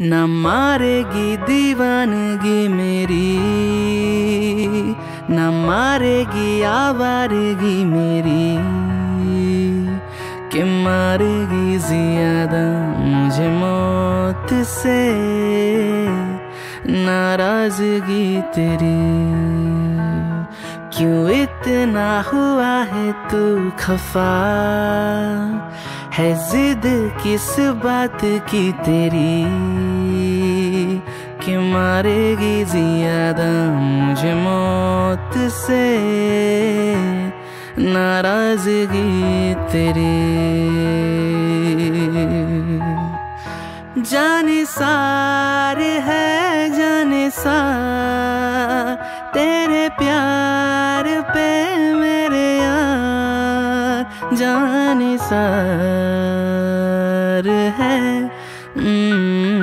न मारेगी दीवानगी मेरी, न मारेगी आवारगी मेरी, कि मारेगी ज़्यादा मुझे मौत से, नाराज़गी तेरी, क्यों इतना हुआ है तू खफा है जिद किस बात की तेरी कि मारेगी ज़्यादा मुझे मौत से? नाराज़गी तेरी। जाने सार है, जाने सा तेरे प्यार पे जाने सार है mm -hmm.